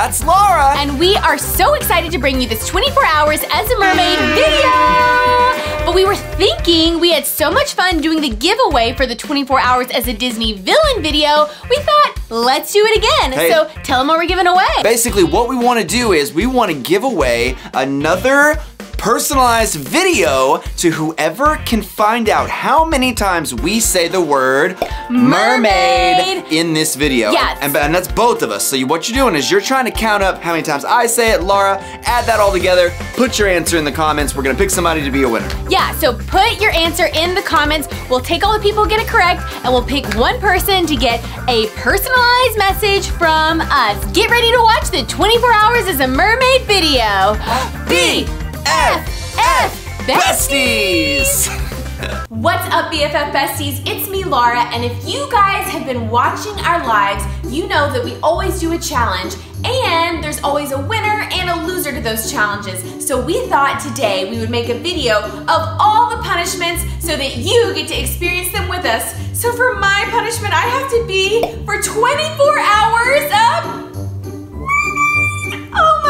That's Laura. And we are so excited to bring you this 24 hours as a mermaid video. But we were thinking we had so much fun doing the giveaway for the 24 hours as a Disney villain video, we thought, let's do it again. Hey. So tell them what we're giving away. Basically, what we want to do is we want to give away another personalized video to whoever can find out how many times we say the word mermaid, Mermaid. in this video. Yes. And, and that's both of us. So you, what you're doing is you're trying to count up how many times I say it, Laura, add that all together, put your answer in the comments. We're going to pick somebody to be a winner. Yeah, so put your answer in the comments. We'll take all the people who get it correct and we'll pick one person to get a personalized message from us. Get ready to watch the 24 hours as a mermaid video. B F F Besties! What's up, BFF besties? It's me, Laura, and if you guys have been watching our lives, you know that we always do a challenge, and there's always a winner and a loser to those challenges. So we thought today we would make a video of all the punishments so that you get to experience them with us. So for my punishment, I have to be for 24 hours up.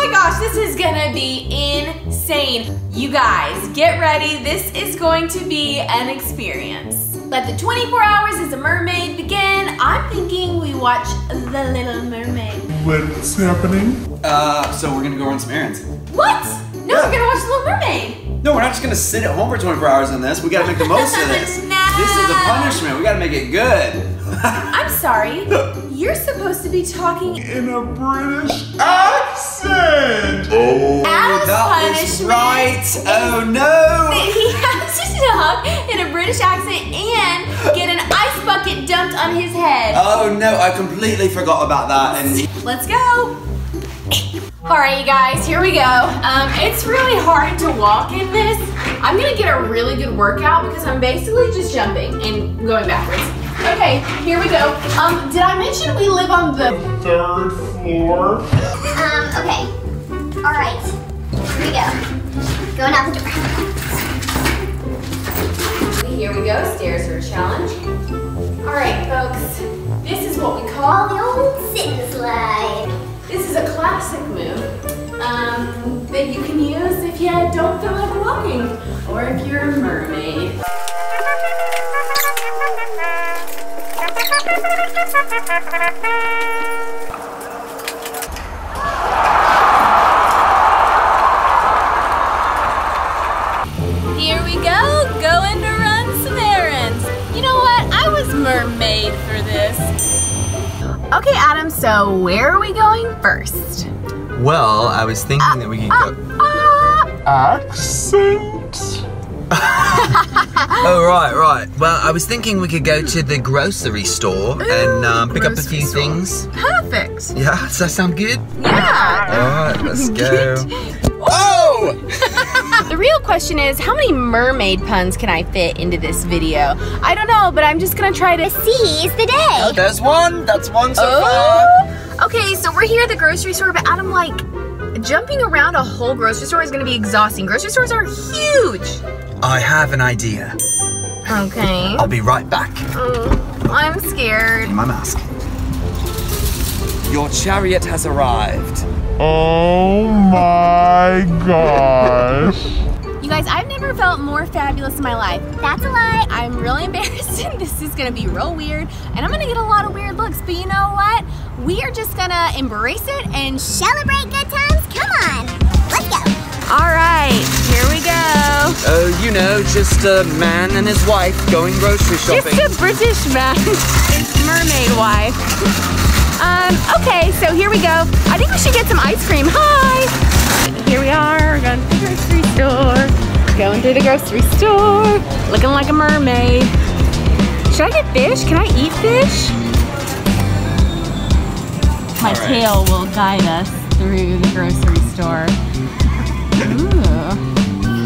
Oh my gosh, this is gonna be insane. You guys, get ready. This is going to be an experience. Let the 24 hours as a mermaid begin. I'm thinking we watch The Little Mermaid. What's happening? Uh, so we're going to go run some errands. What? No, we're gonna watch The Little Mermaid. No, we're not just gonna sit at home for 24 hours on this. We gotta make the most of this. No. This is a punishment. We gotta make it good. I'm sorry. You're supposed to be talking In a British accent! Right. Oh no. He has to talk in a British accent and get an ice bucket dumped on his head. Oh no, I completely forgot about that. And Let's go. All right, you guys, here we go. Um, it's really hard to walk in this. I'm gonna get a really good workout because I'm basically just jumping and going backwards. Okay, here we go. Um, did I mention we live on the Third floor. Um, okay. All right. Here we go. Going out the door. Here we go, stairs are a challenge. All right, folks, this is what we call The old sit and slide. This is a classic move um, that you can use if you don't feel like walking or if you're a mermaid. so where are we going first? well, I was thinking that we could go. Ah, Accent? Oh right, right. Well, I was thinking we could go to the grocery store and um, pick up a few store. things. perfect. Yeah, does that sound good? Yeah. All right, let's go. Oh! The real question is, how many mermaid puns can I fit into this video? I don't know, but I'm just gonna try to Seize the day. Oh, there's one. That's one so far. Oh! Okay, so we're here at the grocery store, but Adam, like, jumping around a whole grocery store is gonna be exhausting. Grocery stores are huge. I have an idea. Okay. I'll be right back. Oh, I'm scared. In my mask. Your chariot has arrived. Oh my gosh. Guys, I've never felt more fabulous in my life. That's a lie. I'm really embarrassed and this is gonna be real weird and I'm gonna get a lot of weird looks, but you know what? We are just gonna embrace it and Celebrate good times. Come on. Let's go. All right, here we go. Oh, you know, just a man and his wife going grocery shopping. Just a British man, mermaid wife. Um, okay, so here we go. I think we should get some ice cream. Hi! Here we are, we're going to the grocery store. Going to the grocery store, looking like a mermaid. Should I get fish? Can I eat fish? My All right. tail will guide us through the grocery store. Ooh.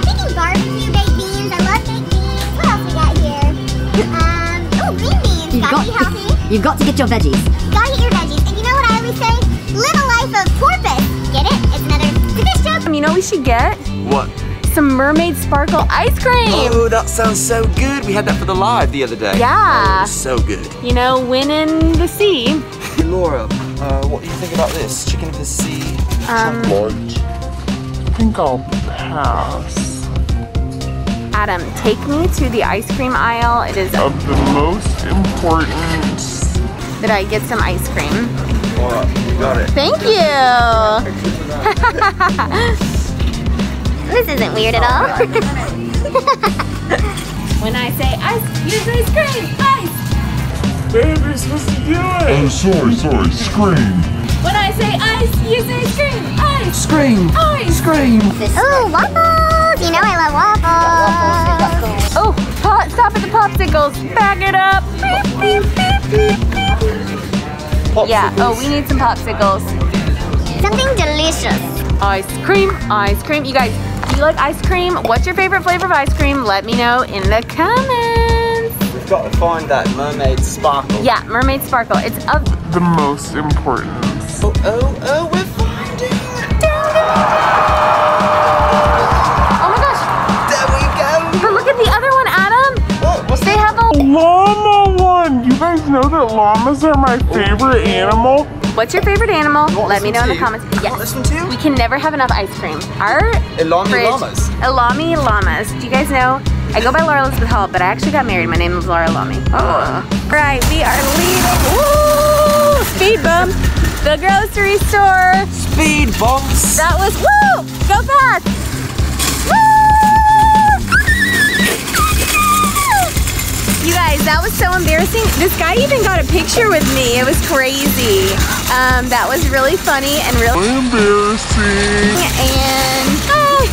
Picking barbecue baked beans. I love baked beans. What else we got here? Um, oh, green beans. You've Gotta be healthy. you've got to get your veggies. Gotta eat your veggies. And you know what I always say? Live a life of porpoise. Get it? It's another fish joke. You know what we should get? What? Some mermaid sparkle ice cream. Oh, that sounds so good. We had that for the live the other day. Yeah. Oh, so good. You know, winning the sea. Hey, Laura, Uh, what do you think about this? Chicken for C. Light. I think I'll pass. Adam, take me to the ice cream aisle. It is Of the most important. That I get some ice cream. Alright, you got it. Thank you. This isn't weird at all. When I say ice, use ice cream. Ice. Babe, you're supposed to do it. Oh, sorry, sorry. Scream. When I say ice, use ice cream. Ice. Scream! Ice. Scream! Ooh, waffles! You know I love waffles. Oh, pot, stop at the popsicles. Back it up. Beep, beep, beep, beep, beep. Yeah. Oh, we need some popsicles. Something delicious. Ice cream, ice cream. You guys, do you like ice cream? What's your favorite flavor of ice cream? Let me know in the comments. We've got to find that mermaid sparkle. Yeah, mermaid sparkle. It's of The most important. Oh, oh, oh, we're finding it! Llama one. You guys know that llamas are my favorite animal. What's your favorite animal? want Let me know one in the comments. You Yes. this one too? We can never have enough ice cream. Our Ilami fridge, llamas. Ilami llamas. Do you guys know? I go by Laura Elizabeth Hall, but I actually got married. My name is Laura Ilami. Oh. Right, we are leaving. Woo! Speed bump. The grocery store. Speed bumps! That was woo! Go fast! You guys, that was so embarrassing. This guy even got a picture with me. It was crazy. Um, that was really funny and really Embarrassing. and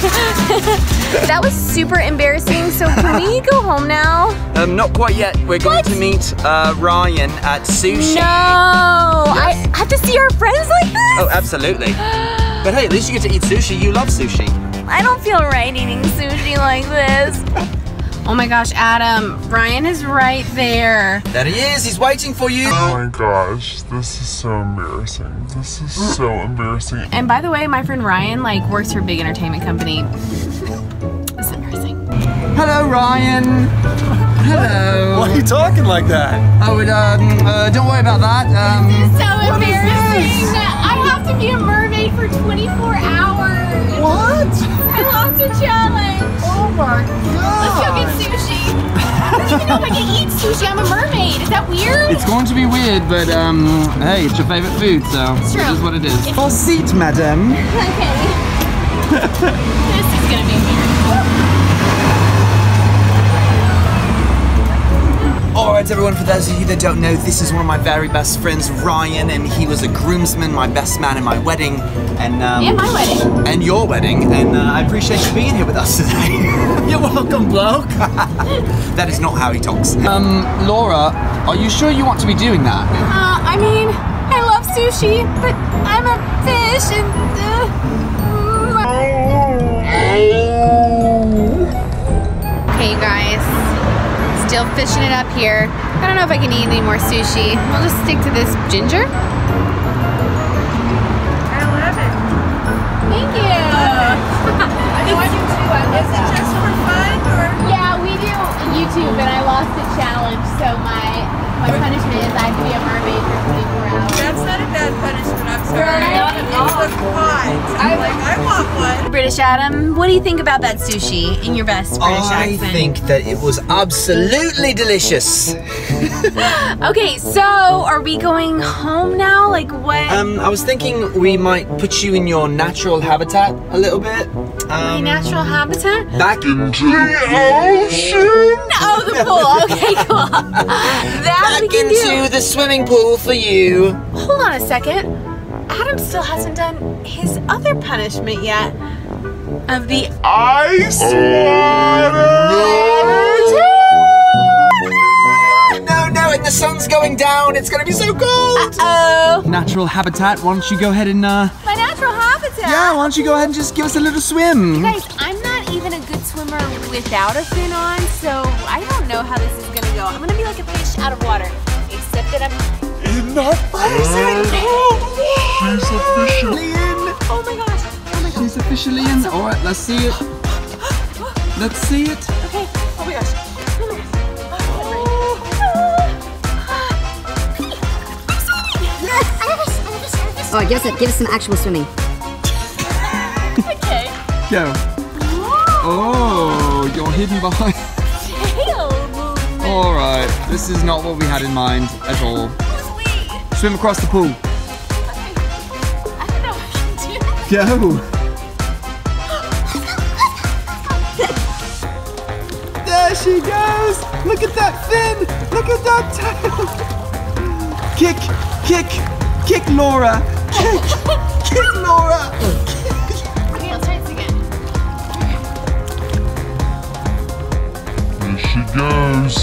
that was super embarrassing. So can we go home now? Um, not quite yet. We're going What? to meet uh, Ryan at sushi. No, I have to see our friends like this. Oh, absolutely. But hey, at least you get to eat sushi. You love sushi. I don't feel right eating sushi like this. Oh my gosh, Adam, Ryan is right there. There he is. He's waiting for you. Oh my gosh, this is so embarrassing. This is so embarrassing. And by the way, my friend Ryan like works for a big entertainment company. It's embarrassing. Hello, Ryan. Hello. Why are you talking like that? Oh, and, um, uh, don't worry about that. Um, So embarrassing. I have to be a mermaid for 24 hours. what? I lost a challenge. Oh my god. Let's go get sushi. I don't even know if I can eat sushi. I'm a mermaid. Is that weird? It's going to be weird, but um, hey, it's your favorite food, so true. it is what it is. Your seat, madam. Okay. this is gonna be weird. All right, everyone. For those of you that don't know, this is one of my very best friends, Ryan, and he was a groomsman, my best man in my wedding, and um, And my wedding. and your wedding, and uh, I appreciate you being here with us today. You're welcome, bloke. that is not how he talks. Um, Laura, are you sure you want to be doing that? Uh, I mean, I love sushi, but I'm a fish and. Uh, Still fishing it up here. I don't know if I can eat any more sushi. We'll just stick to this ginger. I love it. Thank you. Uh, I, Is it just for fun or? Adam, what do you think about that sushi in your best British I accent? think that it was absolutely delicious. Okay, so are we going home now? Like what? Um, I was thinking we might put you in your natural habitat a little bit. My Um, natural habitat? back Into the ocean. Oh, the pool. Okay, cool. That we back can into do. the swimming pool for you. Hold on a second. Adam still hasn't done his other punishment yet. Of the Ice water. No, no, and the sun's going down. It's gonna be so cold. Uh oh, Natural habitat. Why don't you go ahead and uh, my natural habitat. yeah? Why don't you go ahead and just give us a little swim? Guys, I'm not even a good swimmer without a fin on, so I don't know how this is gonna go. I'm gonna be like a fish out of water, except that I'm. In the She's official. Leon, Oh my gosh! Oh my gosh! She's officially in. All right, let's see it. Let's see it. Okay. Oh my gosh! Oh my gosh! I'm swimming. I'm a fish. I'm a All right, give us give us some actual swimming. Okay. Go. Oh, you're hidden behind. Tail movement. All right, this is not what we had in mind at all. Swim across the pool. I don't know what I can do. Go. She goes! Look at that fin! Look at that tail! Kick, kick, kick Laura! Kick, kick Laura! Okay, let's try this again. There she goes.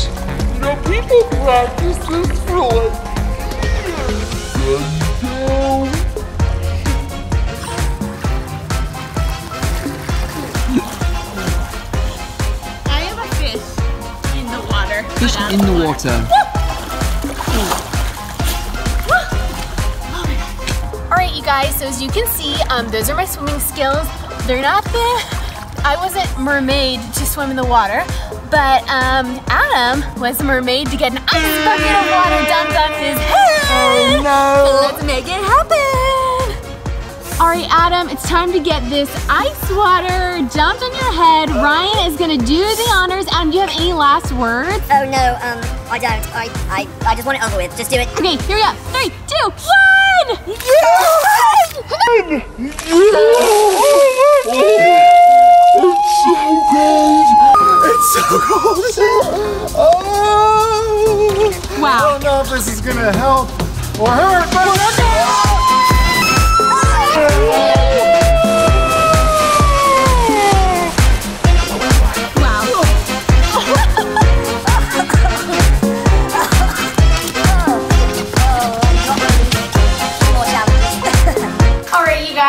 You know, people practice this for like water. All right, you guys. So as you can see, um, those are my swimming skills. They're not the. I wasn't mermaid to swim in the water, but um, Adam was a mermaid to get an ice bucket of water dumped on his head. Oh no! Let's make it happen. All right, Adam, it's time to get this ice water dumped on your head. Ryan is gonna do the honors. Adam, do you have any last words? Oh no, um, I don't. I, I, I just want it over with. Just do it. Okay, here we go. Three, two, one! It's so cold! Oh! Wow. I don't know if this is gonna help or hurt, but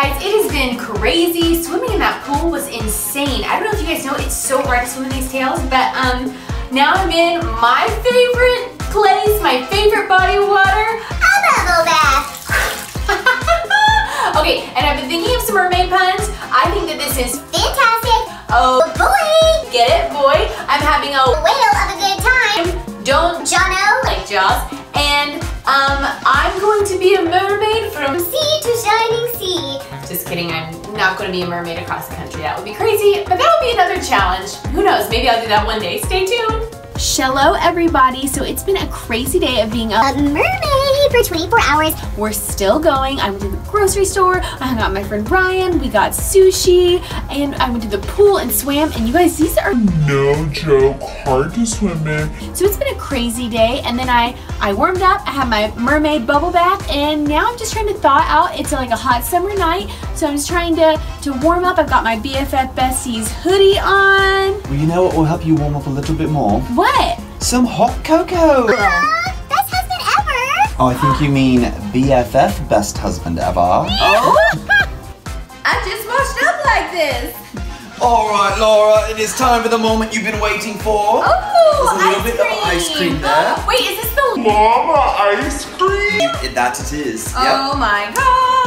guys, it has been crazy. Swimming in that pool was insane. I don't know if you guys know, it's so hard to swim in these tails, but um, now I'm in my favorite place, my favorite body of water. A bubble bath. okay, and I've been thinking of some mermaid puns. I think that this is Fantastic. oh Boy. get it, boy. I'm having a Whale of a good time. don't Jono. like Jaws, and um, I'm going to be a mermaid from Sea to shining sea. Just kidding, I'm not going to be a mermaid across the country. That would be crazy, but that'll be another challenge. Who knows, maybe I'll do that one day. Stay tuned. Hello everybody, so it's been a crazy day of being A mermaid for 24 hours. We're still going. I went to the grocery store, I hung out with my friend Ryan, we got sushi, and I went to the pool and swam, and you guys, these are no joke, hard to swim in. So it's been a crazy day, and then I I warmed up. I had my mermaid bubble bath, and now I'm just trying to thaw out. It's like a hot summer night, so I'm just trying to to warm up. I've got my BFF Besties hoodie on. Well, you know what will help you warm up a little bit more? What? Some hot cocoa. Uh, best husband ever. Oh, I think you mean BFF, best husband ever. Oh? I just washed up like this. All right, Laura, it is time for the moment you've been waiting for. Oh, There's a little bit of ice cream there. Wait, is this the? Mama ice cream. It- that it is. Yep. Oh my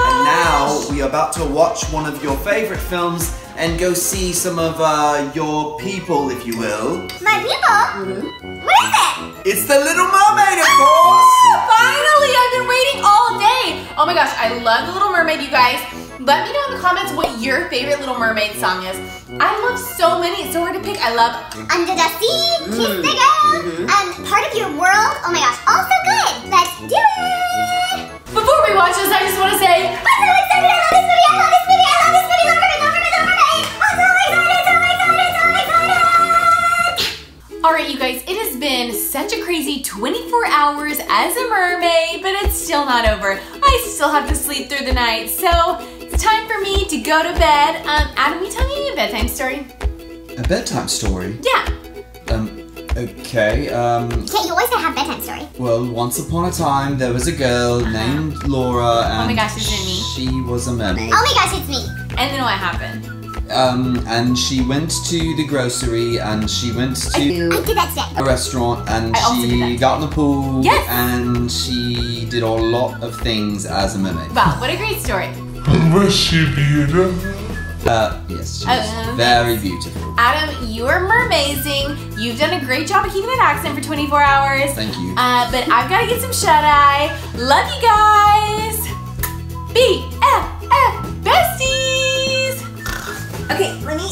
And now we are about to watch one of your favorite films and go see some of uh, your people, if you will. My people. What is it? It's the Little Mermaid, of course. Finally, I've been waiting all day. Oh my gosh, I love The Little Mermaid, you guys. Let me know in the comments what your favorite Little Mermaid song is. I love so many, it's so hard to pick. I love Under the sea, kiss the girl. Um, part of your world. Oh my gosh, all so good. Let's do it. Watch this, I just want to say, I'm so excited. I love this movie. I love this movie. I love this movie. Mermaid, Mermaid, Mermaid. I'm so excited, so excited, so excited. all right, you guys, it has been such a crazy 24 hours as a mermaid, but it's still not over. I still have to sleep through the night, so it's time for me to go to bed. Um, Adam, you tell me a bedtime story? A bedtime story. Yeah. Okay. Um. Okay, you always gotta have bedtime story. Well, once upon a time, there was a girl named Laura, and Oh my gosh, is it me? she was a mermaid. Oh my gosh, it's me. And then what happened? Um, and she went to the grocery, and she went to I did that today. a restaurant, and I she got in the pool, Yes. and she did a lot of things as a mermaid. Wow, what a great story. Was she beautiful? Uh, yes, she was Uh, very beautiful. Adam, you are mermazing. You've done a great job of keeping that accent for 24 hours. Thank you. Uh, but I've got to get some shut eye. Love you guys. BFF besties. Okay, let me